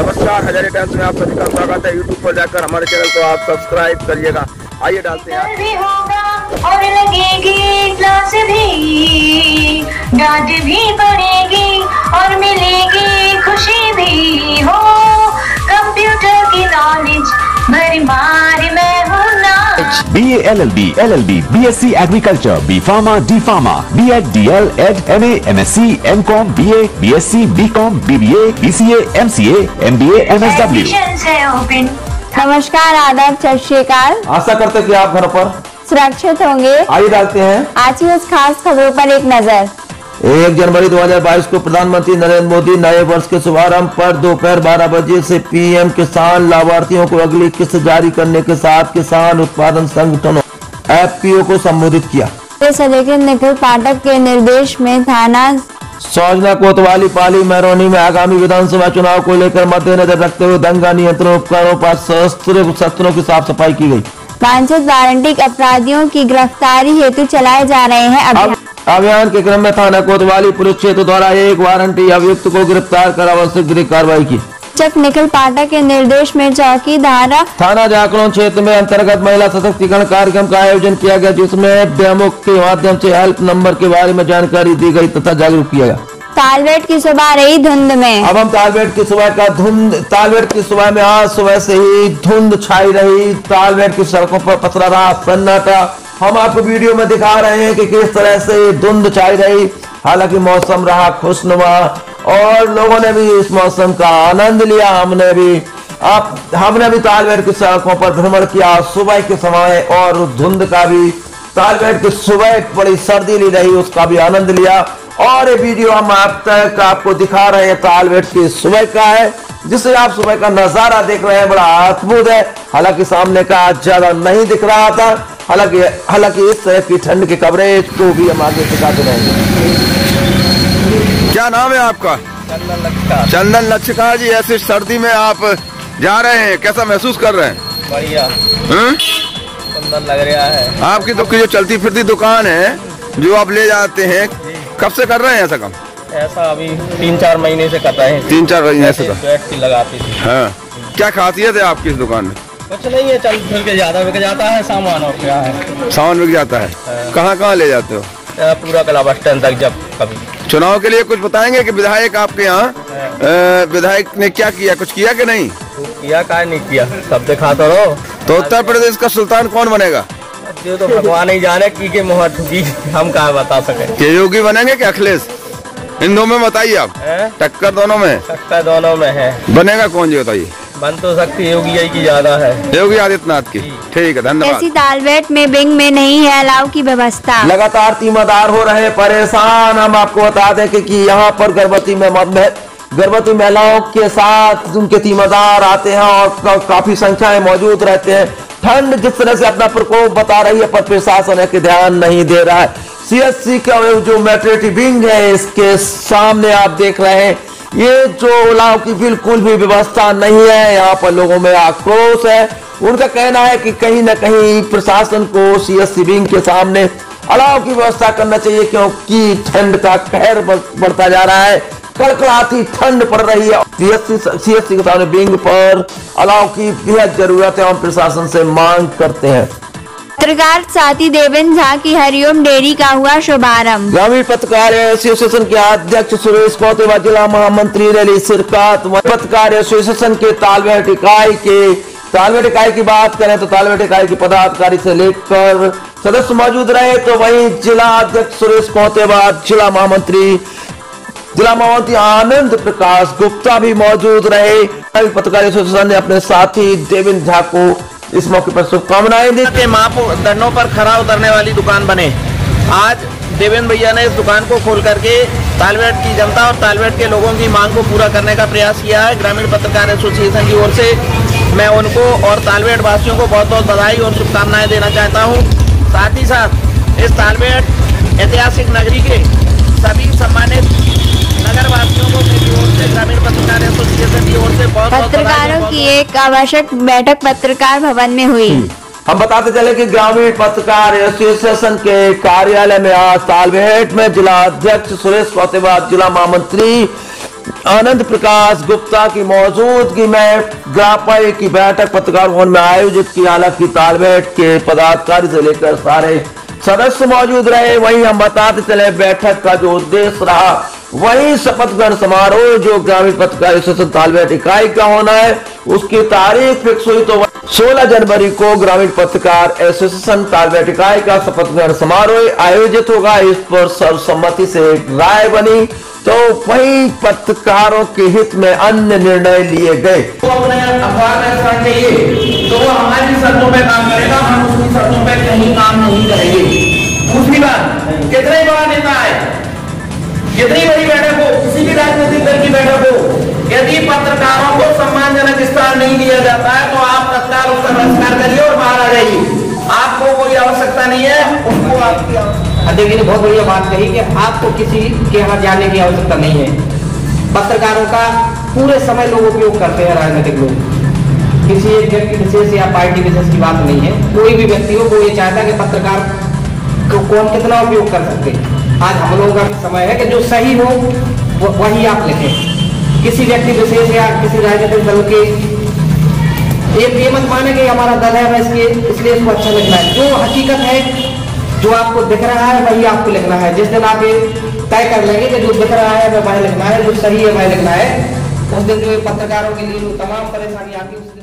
नमस्कार, हजारे टाइम्स में आप सभी का स्वागत है। यूट्यूब पर जाकर हमारे चैनल को आप सब्सक्राइब करिएगा। आइए डालते हैं। और लगेगी भी। डांट भी पड़ेगी B A L L B L L B B S C agriculture B pharma D pharma B Ed D El Ed M A M S C M com B A B S C B com B B A B C M C M B M S W नमस्कार आदाब सत श्रीकाल आशा करते हैं कि आप घर पर सुरक्षित होंगे। आइए डालते हैं। आज की उस खास खबरों पर एक नज़र। एक जनवरी 2022 को प्रधानमंत्री नरेंद्र मोदी नए वर्ष के शुभारंभ पर दोपहर 12 बजे से पीएम किसान लाभार्थियों को अगली किस्त जारी करने के साथ किसान उत्पादन संगठनों एफपीओ को संबोधित किया। निखिल पाठक के निर्देश में थाना सौजना कोतवाली पाली मैरोनी में आगामी विधानसभा चुनाव को लेकर मद्देनजर रखते हुए दंगा नियंत्रण उपकरणों पर शस्त्र शस्त्रों की साफ़ सफ़ाई की गई। वांछित वारंटिक अपराधियों की गिरफ्तारी हेतु चलाए जा रहे हैं अभियान। अभियान के क्रम में थाना कोतवाली पुलिस क्षेत्र द्वारा एक वारंटी अभियुक्त को गिरफ़्तार कर आवश्यक गृह कार्रवाई की। चक निखिल पाठक के निर्देश में चौकी धारा थाना जाकड़ों क्षेत्र में अंतर्गत महिला सशक्तिकरण कार्यक्रम का आयोजन किया गया जिसमें डेमो के माध्यम से हेल्प नंबर के बारे में जानकारी दी गई तथा जागरूक किया गया। तालबेट की सुबह रही धुंध में। अब हम तालबेट की सुबह का धुंध तालबेट की सुबह में आज सुबह से ही धुंध छाई रही। तालबेट की सड़कों पर पसरा रहा सन्नाटा। हम आपको वीडियो में दिखा रहे हैं कि किस तरह से धुंध छाई रही। हालाँकि मौसम रहा खुशनुमा और लोगों ने भी इस मौसम का आनंद लिया। हमने भी आप, हमने भी तालबेट की सड़कों पर भ्रमण किया। सुबह के समय और धुंध का भी तालबेट की सुबह बड़ी सर्दी ली रही, उसका भी आनंद लिया। और ये वीडियो हम आप तक आपको दिखा रहे हैं तालबेट की सुबह का है जिससे आप सुबह का नज़ारा देख रहे हैं, बड़ा अद्भुत है। हालाँकि सामने का ज़्यादा नहीं दिख रहा था हालाँकि हालाँकि इस तरह की ठंड की कवरेज को भी हम आगे दिखाते रहेंगे। क्या नाम है आपका? चंदन लक्षकार जी ऐसी सर्दी में आप जा रहे हैं कैसा महसूस कर रहे हैं? बढ़िया। हम्म? सुंदर लग रहा है। आपकी तो जो चलती फिरती दुकान है जो आप ले जाते हैं कब से कर रहे हैं ऐसा काम? ऐसा अभी तीन चार महीने से कर रहे हैं। तीन चार महीने से लगाती थी। हाँ। क्या खासियत है आपकी इस दुकान में? कुछ नहीं है चल फिर के ज़्यादा बिक जाता है सामान और क्या है? सामान बिक जाता है। कहाँ कहाँ ले जाते हो? पूरा कला बस स्टैंड तक जब कभी। चुनाव के लिए कुछ बताएँगे कि विधायक आपके यहाँ विधायक ने क्या किया? कुछ किया कि नहीं? किया का नहीं किया। सब दिखा तो रहो। तो उत्तर प्रदेश का सुल्तान कौन बनेगा? ये तो भगवान ही जाने की के मुहर ठुकी हम कहा बता सके। के योगी बनेंगे कि अखिलेश? इन दो में बताइए आप। टक्कर दोनों में। टक्कर दोनों में है। बनेगा कौन जी बताइए? बन तो सकती योगी जी की ज़्यादा है। योगी आदित्यनाथ की। ठीक है धन्यवाद। ऐसी तालबेट में बिंग में नहीं है अलाव की व्यवस्था। लगातार तीमारदार हो रहे परेशान। हम आपको बता दें कि, कि यहाँ पर गर्भवती में गर्भवती महिलाओं के साथ उनके तीमादार आते हैं और का, काफ़ी संख्या में मौजूद रहते हैं। ठंड जिस तरह से अपना प्रकोप बता रही है पर प्रशासन है कि ध्यान नहीं दे रहा है। सीएससी का जो मैटरिटी विंग है इसके सामने आप देख रहे हैं ये जो ओलाव की बिल्कुल भी व्यवस्था नहीं है, यहाँ पर लोगों में आक्रोश है। उनका कहना है कि कहीं ना कहीं प्रशासन को सीएससी विंग के सामने अलाव की व्यवस्था करना चाहिए, क्योंकि ठंड का कहर बढ़ता जा रहा है। कड़कड़ाती ठंड पड़ रही है। सीएससी सीएससी के सामने विंग पर अलाव की बेहद ज़रूरत है हम प्रशासन से मांग करते हैं। पत्रकार साथी देवेंद्र झा की हरिओम डेयरी का हुआ शुभारंभ। ग्रामीण पत्रकार एसोसिएशन के अध्यक्ष सुरेश कौतेवा जिला महामंत्री रैली शिरकत पत्रकार एसोसिएशन के तालमेट इकाई के तालमेट इकाई की बात करें तो तालमेट इकाई के पदाधिकारी से लेकर सदस्य मौजूद रहे तो वही जिला अध्यक्ष सुरेश कौतेवा जिला महामंत्री जिला महामंत्री आनंद प्रकाश गुप्ता भी मौजूद रहे। पत्रकार एसोसिएशन ने अपने साथी देवेंद्र झा को इस मौके पर शुभकामनाएँ दी के मापदंडों पर खरा उतरने वाली दुकान बने। आज देवेंद्र भैया ने इस दुकान को खोल करके तालवेट की जनता और तालवेट के लोगों की मांग को पूरा करने का प्रयास किया है। ग्रामीण पत्रकार एसोसिएशन की ओर से मैं उनको और तालवेट वासियों को बहुत बहुत बधाई और शुभकामनाएँ देना चाहता हूँ। साथ ही साथ इस तालवेट ऐतिहासिक नगरी के सभी सम्मानित नगर वासियों को मेरी ओर से ग्रामीण पत्रकार एसोसिएशन की ओर से बहुत बहुत बधाई और पत्रकारों की एक आवश्यक बैठक पत्रकार भवन में हुई। हम बताते चले कि ग्रामीण पत्रकार एसोसिएशन के कार्यालय में आज तालबेट में जिला अध्यक्ष सुरेश कौतेबाद जिला महामंत्री आनंद प्रकाश गुप्ता की मौजूदगी में ग्रापाई की बैठक पत्रकार भवन में आयोजित की। हालाँकि तालमेट के पदाधिकारी से लेकर सारे सदस्य मौजूद रहे, वहीं हम बताते चले बैठक का जो उद्देश्य रहा वहीं शपथ ग्रहण समारोह जो ग्रामीण पत्रकार तालमेट इकाई का होना है, उसकी तारीख फिक्स हुई तो 16 जनवरी को ग्रामीण पत्रकार एसोसिएशन तालमेट इकाई का शपथ ग्रहण समारोह आयोजित होगा। इस पर सर्वसम्मति से राय बनी तो वही पत्रकारों के हित में अन्य निर्णय लिए गए। तो अपने अखबार में शर्त चाहिए तो वो हमारी शर्तों पे काम करेगा, हम उसकी शर्तों पे कहीं काम नहीं करेंगे। दूसरी बात, कितने बड़ा नेता है? कितनी बड़ी बैठक हो, किसी भी राजनीतिक दल की बैठक हो, यदि पत्रकारों को सम्मानजनक स्थान नहीं दिया जाता है तो आप तत्काल उसका बहिष्कार करिए और बाहर आ जाइए। आपको कोई आवश्यकता नहीं है। उनको आपकी देखिए ने बहुत बढ़िया बात कही कि आपको किसी के यहाँ जाने की आवश्यकता नहीं है। पत्रकारों का पूरे समय लोग उपयोग करते हैं, राजनीतिक लोग। किसी एक व्यक्ति, विशेष या पार्टी विशेष की बात नहीं है। कोई भी व्यक्ति हो वो ये चाहता है कि पत्रकार को कौन कितना उपयोग कर सकते हैं। आज हम लोगों का समय है कि जो सही हो वही आप लिखें। किसी व्यक्ति, विशेष या किसी राजनीतिक दल के, एक ये मत माने कि हमारा दल है बस इसके, इसलिए इसको अच्छा लिखना है। जो हकीकत है, जो आपको दिख रहा है, वही आपको लिखना है। जिस दिन आप ये तय कर लेंगे कि जो दिख रहा है, वह वह लिखना है, जो सही है, वह लिखना है। उस दिन जो पत्रकारों के लिए जो तमाम परेशानी आती है